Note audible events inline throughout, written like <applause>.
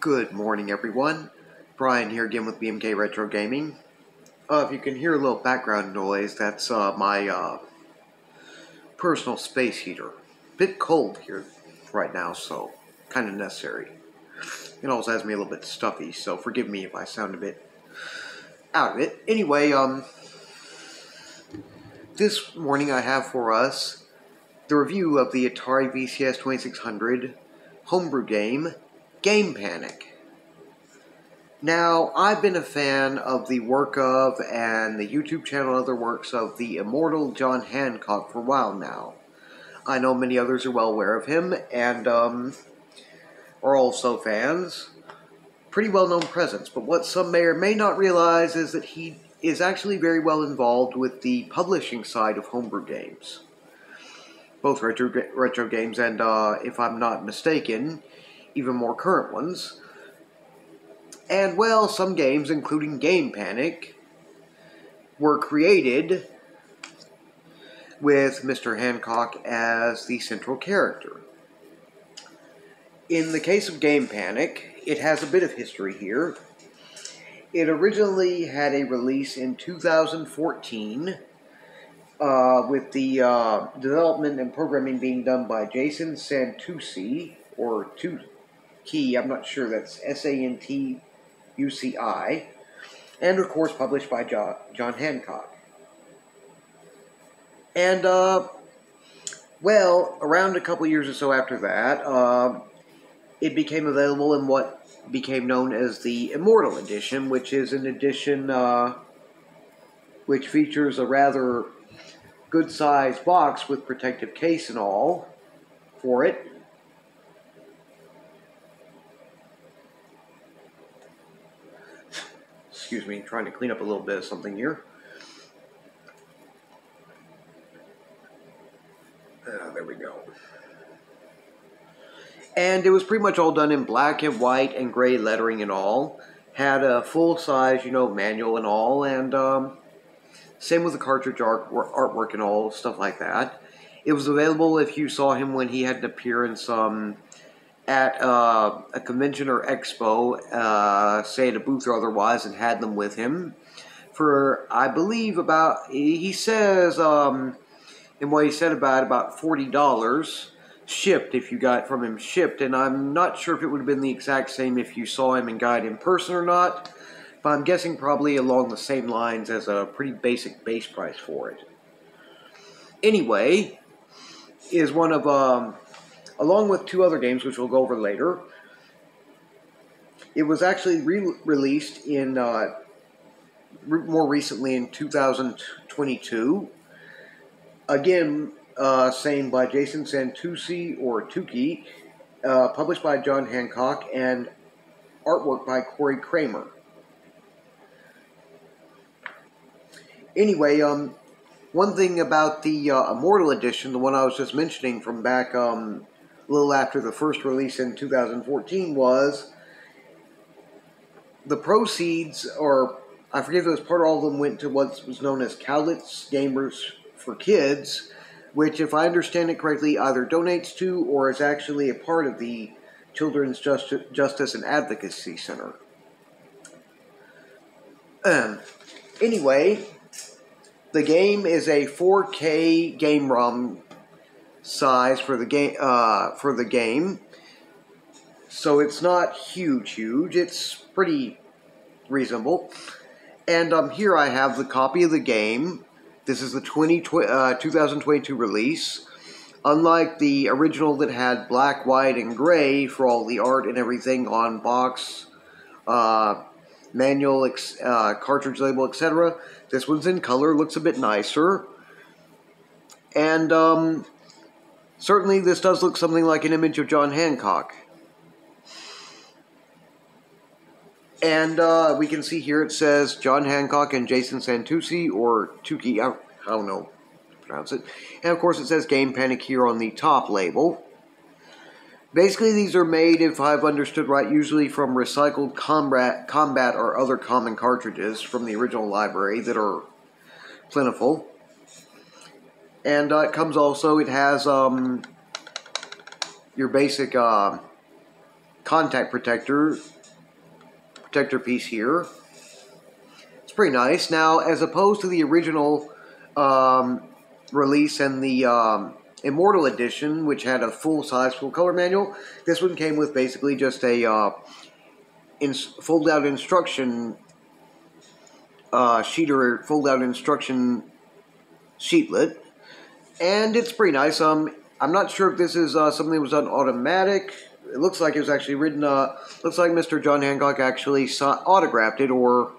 Good morning, everyone. Brian here again with BMK Retro Gaming. Uh, if you can hear a little background noise, that's uh, my uh, personal space heater. Bit cold here right now, so kind of necessary. It also has me a little bit stuffy, so forgive me if I sound a bit out of it. Anyway, um, this morning I have for us the review of the Atari VCS 2600 homebrew game, Game Panic. Now, I've been a fan of the work of and the YouTube channel and other works of the immortal John Hancock for a while now. I know many others are well aware of him and um, are also fans. Pretty well known presence, but what some may or may not realize is that he is actually very well involved with the publishing side of homebrew games. Both retro, retro games and, uh, if I'm not mistaken, even more current ones. And, well, some games, including Game Panic, were created with Mr. Hancock as the central character. In the case of Game Panic, it has a bit of history here. It originally had a release in 2014 uh, with the uh, development and programming being done by Jason Santuci, or Key, I'm not sure, that's S A N T U C I, and of course published by John, Hancock. And, uh, well, around a couple years or so after that, uh, it became available in what became known as the Immortal Edition, which is an edition uh, which features a rather good sized box with protective case and all for it. Excuse me, trying to clean up a little bit of something here. Uh, there we go. And it was pretty much all done in black and white and gray lettering and all. Had a full size, you know, manual and all, and um, same with the cartridge art, artwork and all, stuff like that. It was available if you saw him when he had an appearance um, at uh, a convention or expo, uh, say at a booth or otherwise, and had them with him for, I believe, about, he says, um, in what he said about about $40 shipped if you got from him shipped, and I'm not sure if it would have been the exact same if you saw him and got in person or not, but I'm guessing probably along the same lines as a pretty basic base price for it. Anyway, is one of, um, along with two other games which we'll go over later, it was actually re released in uh, re more recently in 2022. Again, uh, same by Jason Santuci or Tukey, uh, published by John Hancock, and artwork by Corey Kramer. Anyway, um, one thing about the uh, Immortal Edition, the one I was just mentioning from back um, a little after the first release in 2014, was the proceeds, or I forget if it was part of all of them, went to what was known as Cowlitz Gamers for Kids, which, if I understand it correctly, either donates to or is actually a part of the Children's Justice and Advocacy Center. Um, anyway, the game is a 4K game ROM size for the game. Uh, for the game, so it's not huge, huge. It's pretty reasonable. And um, here I have the copy of the game this is the 20, uh, 2022 release. Unlike the original that had black, white, and gray for all the art and everything on box, uh, manual, uh, cartridge label, etc., this one's in color, looks a bit nicer. And um, certainly this does look something like an image of John Hancock. And uh, we can see here it says John Hancock and Jason Santuci, or Tukey, I, I don't know pronounce it. And of course it says Game Panic here on the top label. Basically, these are made, if I've understood right, usually from recycled combat, combat or other common cartridges from the original library that are plentiful. And uh, it comes also, it has um, your basic uh, contact protector protector piece here. It's pretty nice. Now, as opposed to the original um, release and the um, Immortal Edition, which had a full-size, full-color manual, this one came with basically just a uh, fold-out instruction uh, sheet or fold-out instruction sheetlet, and it's pretty nice. Um, I'm not sure if this is uh, something that was done automatic. It looks like it was actually written. Uh, looks like Mr. John Hancock actually saw, autographed it or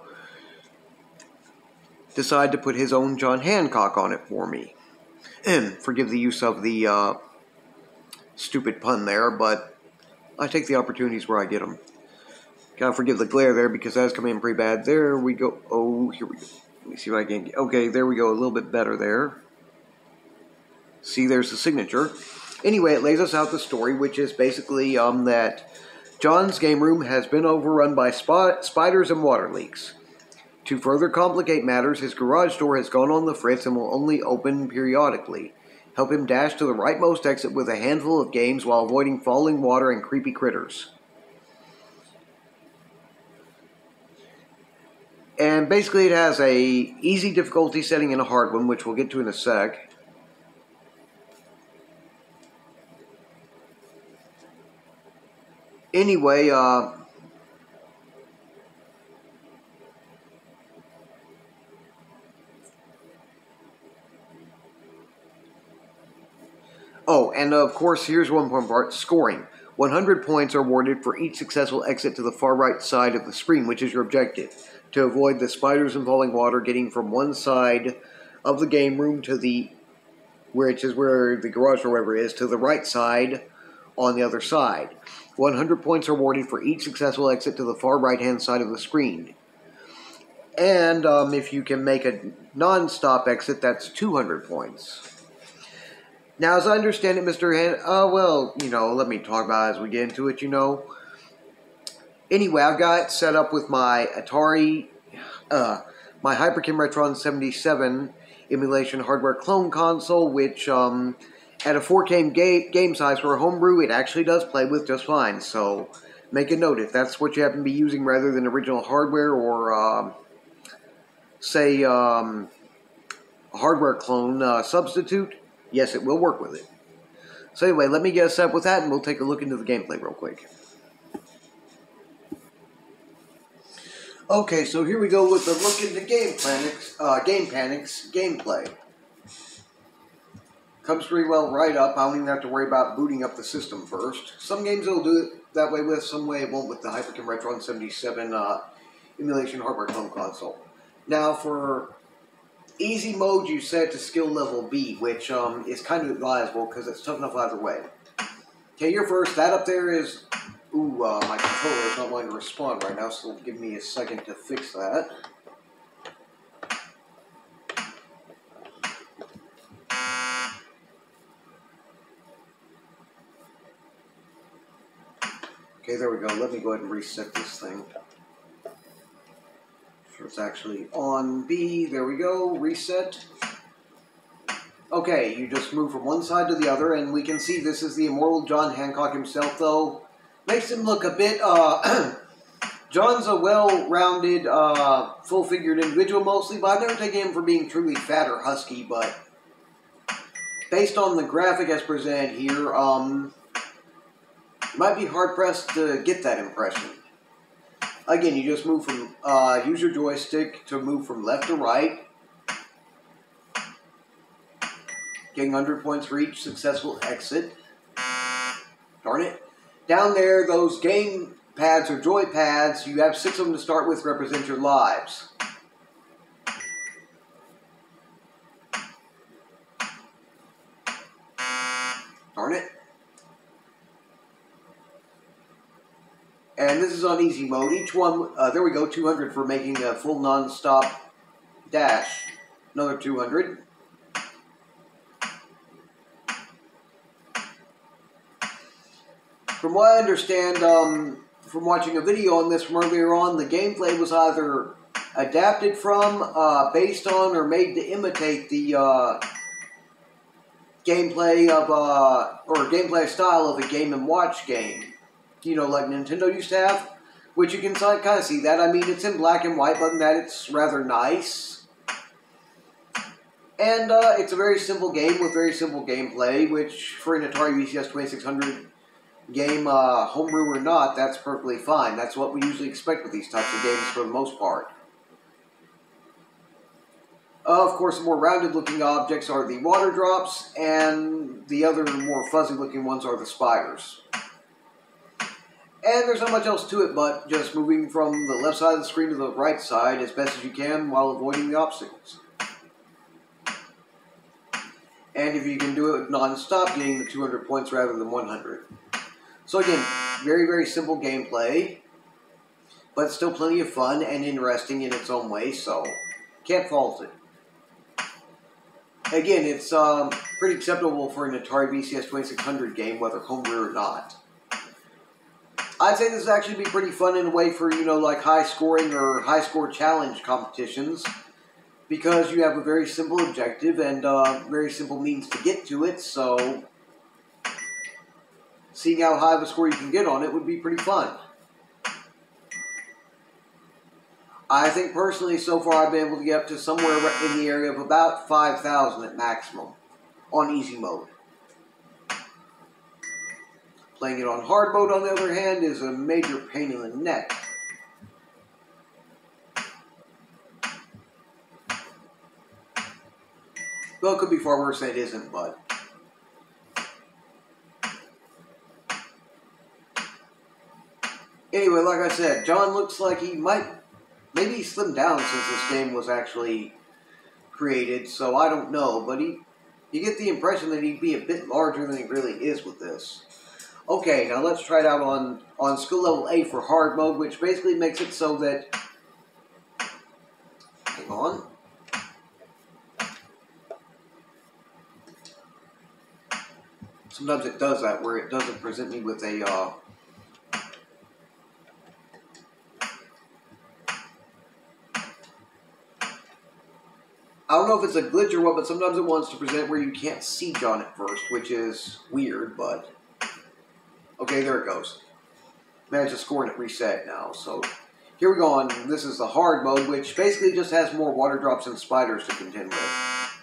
decided to put his own John Hancock on it for me. And forgive the use of the uh, stupid pun there, but I take the opportunities where I get them. Gotta forgive the glare there because that's coming in pretty bad. There we go. Oh, here we go. Let me see if I can. Okay, there we go. A little bit better there. See, there's the signature. Anyway, it lays us out the story, which is basically um, that John's game room has been overrun by sp spiders and water leaks. To further complicate matters, his garage door has gone on the fritz and will only open periodically. Help him dash to the rightmost exit with a handful of games while avoiding falling water and creepy critters. And basically it has a easy difficulty setting and a hard one, which we'll get to in a sec. Anyway, uh, Oh, and of course, here's one important part scoring. 100 points are awarded for each successful exit to the far right side of the screen, which is your objective. To avoid the spiders and falling water getting from one side of the game room to the, which is where the garage or wherever is, to the right side on the other side. 100 points are awarded for each successful exit to the far right hand side of the screen. And um, if you can make a non stop exit, that's 200 points. Now, as I understand it, Mr. Han, uh, well, you know, let me talk about as we get into it, you know. Anyway, I've got set up with my Atari, uh, my Hyperkin Retron 77 emulation hardware clone console, which, um, at a 4K game, game size for a homebrew, it actually does play with just fine. So make a note if that's what you happen to be using rather than original hardware or, um, say, um, a hardware clone uh, substitute, yes, it will work with it. So anyway, let me get us set with that and we'll take a look into the gameplay real quick. Okay, so here we go with the look into Game Panics, uh, Game Panics gameplay comes pretty well right up. I don't even have to worry about booting up the system first. Some games it'll do it that way with, some way it won't with the Hyperkin Retron 77 uh, emulation hardware clone console. Now for easy mode, you set to skill level B, which um, is kind of advisable because it's tough enough either way. Okay, you're first. That up there is... Ooh, uh, my controller is not wanting to respond right now, so give me a second to fix that. Okay, there we go. Let me go ahead and reset this thing. So it's actually on B. There we go. Reset. Okay, you just move from one side to the other, and we can see this is the immortal John Hancock himself, though. Makes him look a bit, uh... <clears throat> John's a well-rounded, uh, full-figured individual mostly, but I've never taken him for being truly fat or husky, but based on the graphic as presented here, um, might be hard pressed to get that impression. Again, you just move from, uh, use your joystick to move from left to right. Getting 100 points for each successful exit. Darn it. Down there, those game pads or joy pads, you have six of them to start with, represent your lives. Darn it. And this is on easy mode. Each one, uh, there we go, 200 for making a full non-stop dash. Another 200. From what I understand, um, from watching a video on this from earlier on, the gameplay was either adapted from, uh, based on, or made to imitate the uh, gameplay of, uh, or gameplay style of a Game & Watch game. You know, like Nintendo used to have, which you can kind of see that. I mean, it's in black and white, but in that it's rather nice. And uh, it's a very simple game with very simple gameplay, which for an Atari VCS 2600 game, uh, homebrew or not, that's perfectly fine. That's what we usually expect with these types of games for the most part. Uh, of course, the more rounded looking objects are the water drops, and the other more fuzzy looking ones are the spiders. And there's not much else to it but just moving from the left side of the screen to the right side as best as you can while avoiding the obstacles. And if you can do it non-stop, getting the 200 points rather than 100. So again, very, very simple gameplay, but still plenty of fun and interesting in its own way, so can't fault it. Again, it's um, pretty acceptable for an Atari VCS 2600 game, whether homebrew or not. I'd say this would actually be pretty fun in a way for, you know, like high scoring or high score challenge competitions because you have a very simple objective and uh, very simple means to get to it, so seeing how high of a score you can get on it would be pretty fun. I think personally, so far, I've been able to get up to somewhere in the area of about 5,000 at maximum on easy mode. Playing it on hard mode, on the other hand, is a major pain in the neck. Well, it could be far worse than it isn't, but... Anyway, like I said, John looks like he might... Maybe he slimmed down since this game was actually created, so I don't know, but he... You get the impression that he'd be a bit larger than he really is with this. Okay, now let's try it out on, on skill level A for hard mode, which basically makes it so that... Hang on. Sometimes it does that, where it doesn't present me with a... Uh, I don't know if it's a glitch or what, but sometimes it wants to present where you can't see John at first, which is weird, but... Okay, there it goes. Managed to score and it reset now. So here we go on. This is the hard mode, which basically just has more water drops and spiders to contend with.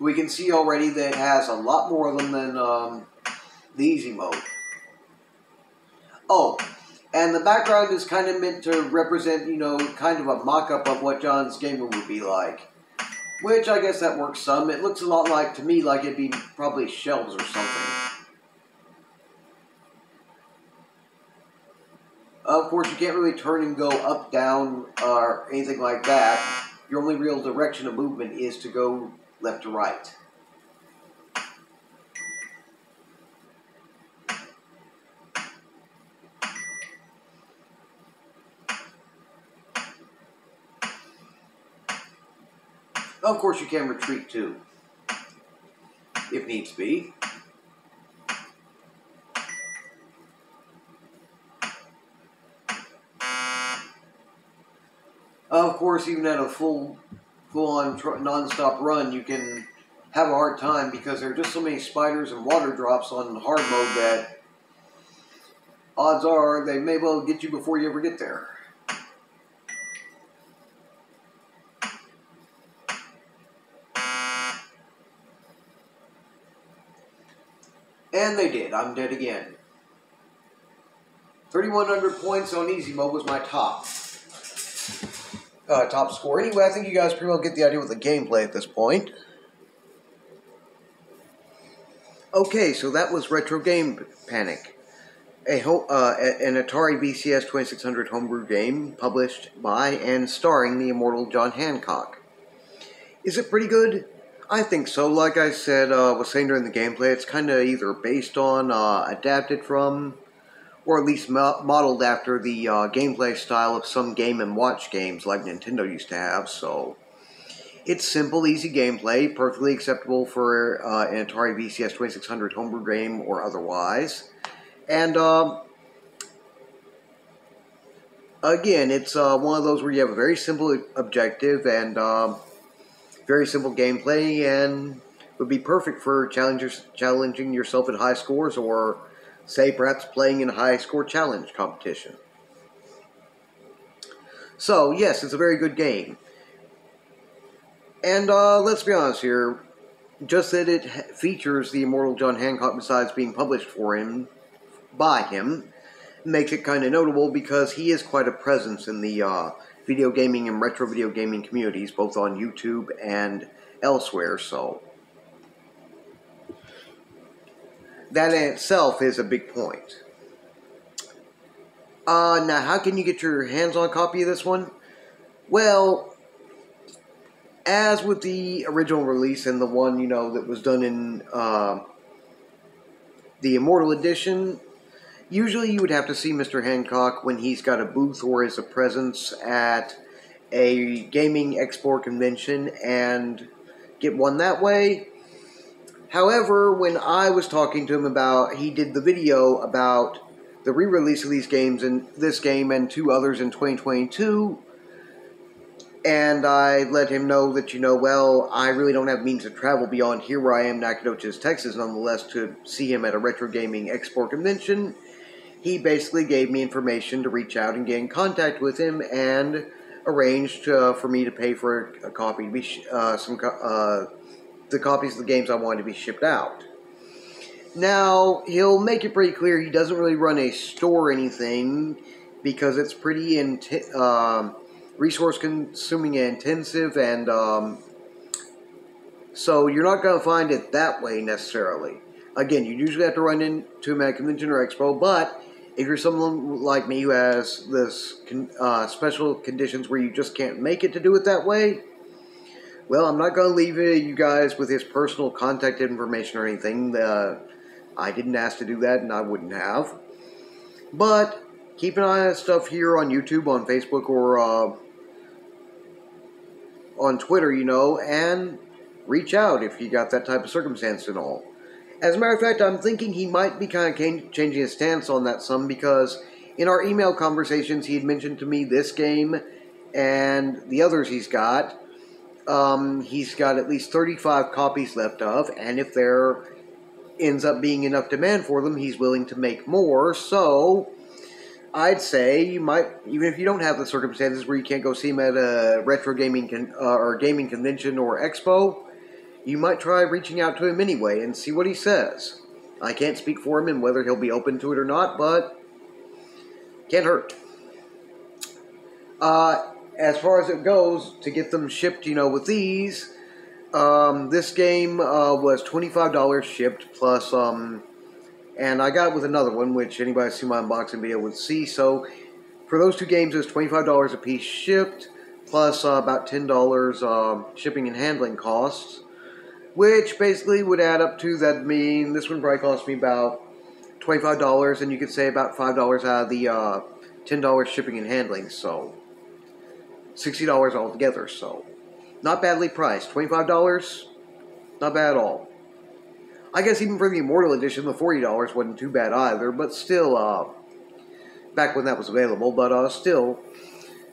We can see already that it has a lot more of them than um, the easy mode. Oh, and the background is kind of meant to represent, you know, kind of a mock-up of what John's game room would be like. Which I guess that works some. It looks a lot like, to me, like it'd be probably shelves or something. Of course, you can't really turn and go up, down, or anything like that. Your only real direction of movement is to go left to right. Of course, you can retreat too, if needs be. Of course, even at a full, full-on non-stop run, you can have a hard time because there are just so many spiders and water drops on hard mode that odds are they may well get you before you ever get there. And they did. I'm dead again. 3,100 points on easy mode was my top. Uh, top score. Anyway, I think you guys pretty well get the idea with the gameplay at this point. Okay, so that was Retro Game Panic. A uh, an Atari VCS 2600 homebrew game published by and starring the immortal John Hancock. Is it pretty good? I think so. Like I said, uh, was saying during the gameplay, it's kind of either based on, uh, adapted from, or at least mo modeled after the uh, gameplay style of some Game and Watch games like Nintendo used to have. So it's simple, easy gameplay, perfectly acceptable for uh, an Atari VCS 2600 homebrew game or otherwise. And um, again, it's uh, one of those where you have a very simple objective and um, very simple gameplay and would be perfect for challenging yourself at high scores or, say, perhaps playing in a high score challenge competition. So, yes, it's a very good game. And uh, let's be honest here, just that it features the immortal John Hancock besides being published for him, by him, makes it kind of notable because he is quite a presence in the uh, video gaming and retro video gaming communities, both on YouTube and elsewhere, so that in itself is a big point. Uh, now, how can you get your hands on a copy of this one? Well, as with the original release and the one, you know, that was done in uh, the Immortal Edition, usually you would have to see Mr. Hancock when he's got a booth or is a presence at a gaming export convention and get one that way. However, when I was talking to him about, he did the video about the re-release of these games and this game and two others in 2022, and I let him know that, you know, well, I really don't have means to travel beyond here where I am, Nacogdoches, Texas, nonetheless, to see him at a retro gaming export convention. He basically gave me information to reach out and get in contact with him and arranged uh, for me to pay for a, copy to be uh, some uh, the copies of the games I wanted to be shipped out. Now, he'll make it pretty clear he doesn't really run a store or anything because it's pretty int- um, resource consuming and intensive, and um, so you're not going to find it that way necessarily. Again, you usually have to run into a convention or expo, but if you're someone like me who has this uh, special conditions where you just can't make it to do it that way, well, I'm not going to leave you guys with his personal contact information or anything. Uh, I didn't ask to do that, and I wouldn't have. But keep an eye on stuff here on YouTube, on Facebook, or uh, on Twitter, you know, and reach out if you got that type of circumstance and all. As a matter of fact, I'm thinking he might be kind of changing his stance on that some because in our email conversations, he had mentioned to me this game and the others he's got um, he's got at least 35 copies left of, and if there ends up being enough demand for them, he's willing to make more. So, I'd say you might, even if you don't have the circumstances where you can't go see him at a retro gaming con, uh, or gaming convention or expo, you might try reaching out to him anyway and see what he says. I can't speak for him and whether he'll be open to it or not, but can't hurt. Uh, as far as it goes, to get them shipped, you know, with these, um, this game uh, was $25 shipped plus, um, and I got it with another one, which anybody seen my unboxing video would see. So for those two games, it was $25 a piece shipped plus uh, about $10 uh, shipping and handling costs, which basically would add up to that mean this one probably cost me about $25, and you could say about $5 out of the uh, $10 shipping and handling. So $60 altogether, so not badly priced. $25, not bad at all. I guess even for the Immortal Edition, the $40 wasn't too bad either, but still, uh, back when that was available, but uh, still,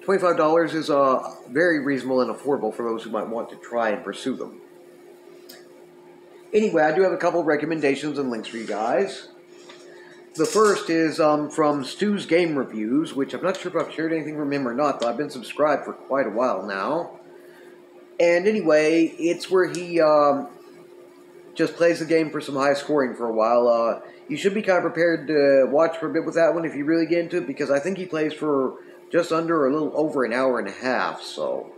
$25 is uh, very reasonable and affordable for those who might want to try and pursue them. Anyway, I do have a couple recommendations and links for you guys. The first is um, from Stu's Game Reviews, which I'm not sure if I've shared anything from him or not, but I've been subscribed for quite a while now. And anyway, it's where he um, just plays the game for some high scoring for a while. Uh, you should be kind of prepared to watch for a bit with that one if you really get into it, because I think he plays for just under a little over an hour and a half, so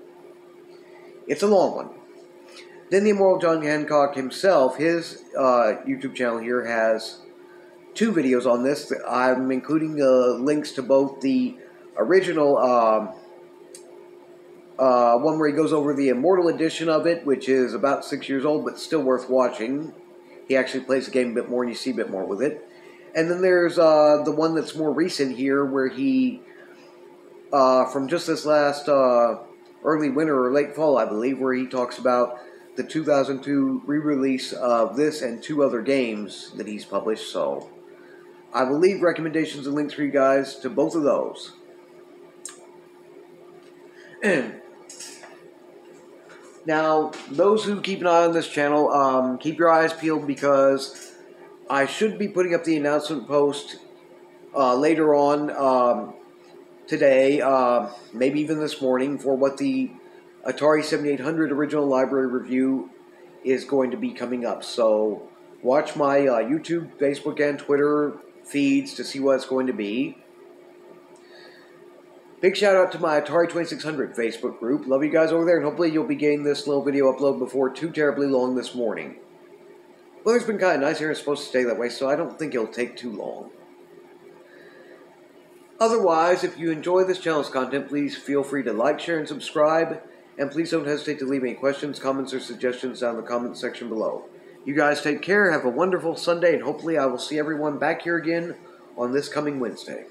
it's a long one. Then the Immortal John Hancock himself, his uh, YouTube channel here has two videos on this. I'm including uh, links to both the original um, uh, one where he goes over the Immortal edition of it, which is about six years old, but still worth watching. He actually plays the game a bit more, and you see a bit more with it. And then there's uh, the one that's more recent here, where he, uh, from just this last uh, early winter or late fall, I believe, where he talks about the 2002 re-release of this and two other games that he's published. So I will leave recommendations and links for you guys to both of those. <clears throat> Now, those who keep an eye on this channel, um, keep your eyes peeled because I should be putting up the announcement post uh, later on um, today, uh, maybe even this morning, for what the Atari 7800 Original Library Review is going to be coming up. So watch my uh, YouTube, Facebook, and Twitter feeds to see what it's going to be. Big shout out to my Atari 2600 Facebook group. Love you guys over there, and hopefully you'll be getting this little video upload before too terribly long this morning. Weather's been kind of nice here, it's supposed to stay that way, so I don't think it'll take too long. Otherwise, if you enjoy this channel's content, please feel free to like, share, and subscribe. And please don't hesitate to leave any questions, comments, or suggestions down in the comment section below. You guys take care, have a wonderful Sunday, and hopefully I will see everyone back here again on this coming Wednesday.